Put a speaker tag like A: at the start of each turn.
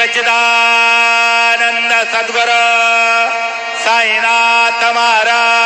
A: सच्चिदानंद सदगुरु साईनाथ महाराज।